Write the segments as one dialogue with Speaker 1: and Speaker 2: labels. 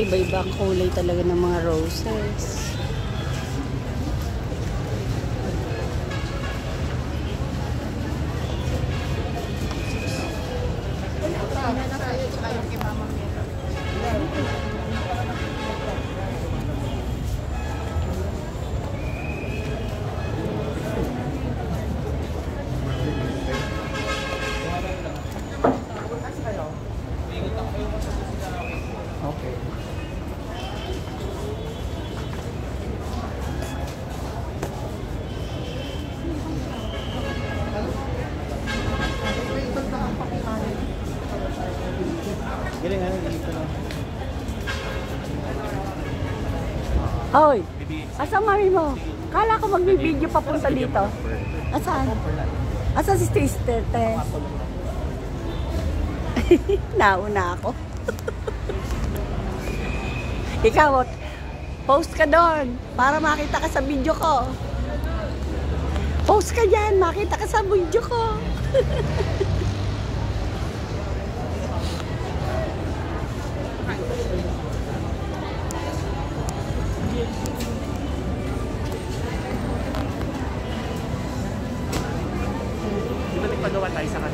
Speaker 1: iba-iba kulay talaga ng mga roses. Hoy! Asa mami mo? Kala ko magbibideo papunta dito. Asaan? Asa si Sister Tess? Nauna ako. Ikaw, post ka doon para makita ka sa video ko. Post ka dyan, makita ka sa video ko.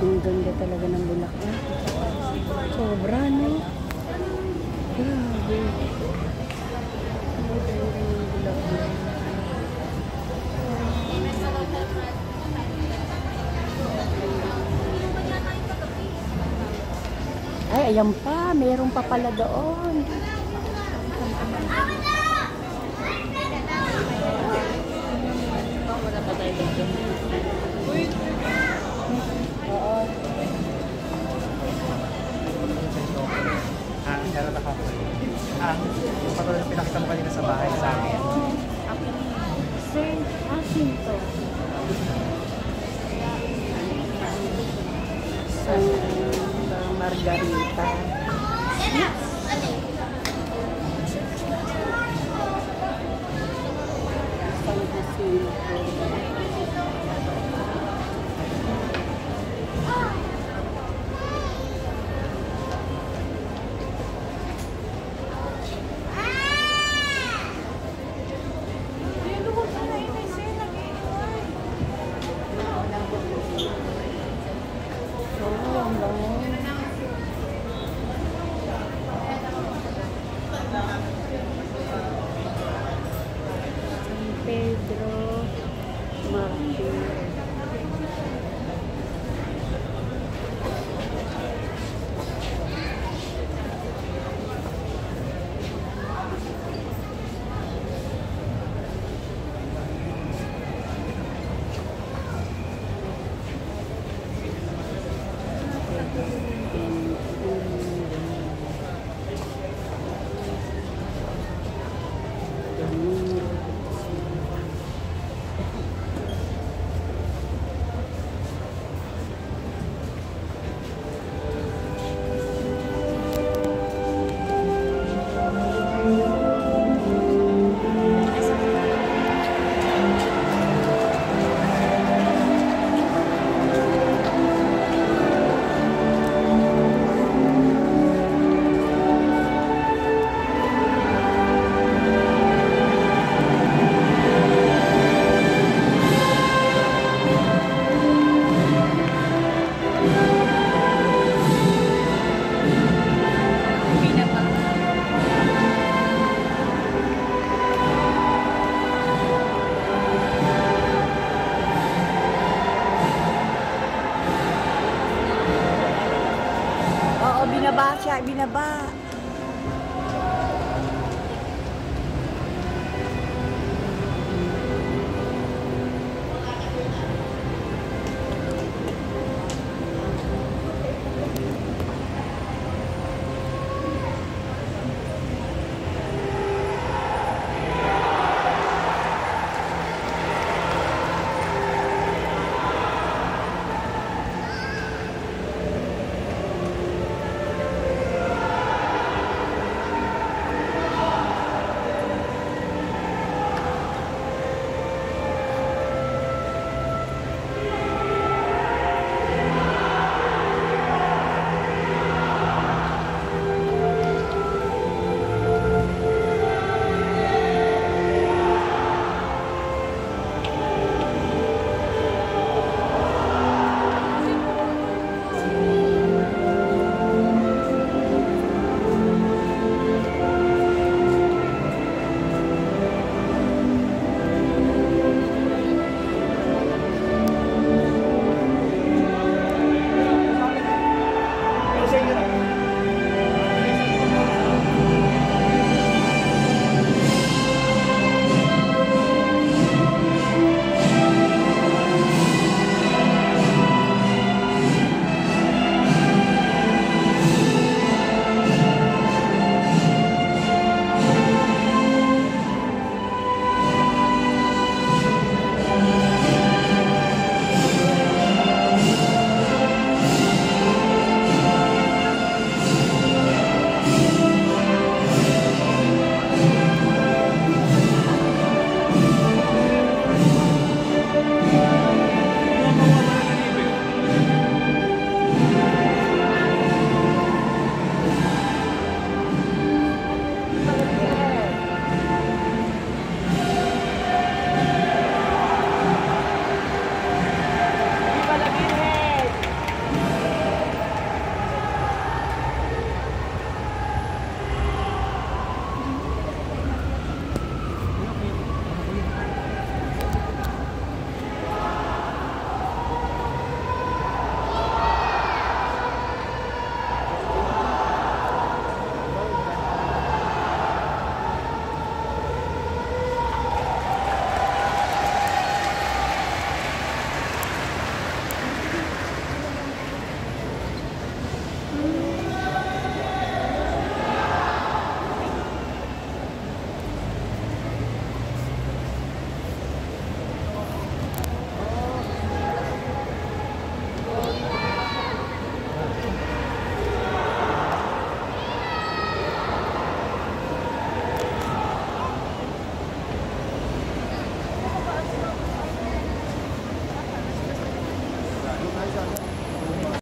Speaker 1: Ang ganda talaga ng bulaklak. Sobra, no? Grabe. Ang ganda ng bulaklak. Ayan pa. Meron pa pala doon.
Speaker 2: Ah, meron na ako. Ah, yung patuloy na pinakita mo kanina sa bahay sa amin.
Speaker 1: Saint Jacinto. dari you. Binaba.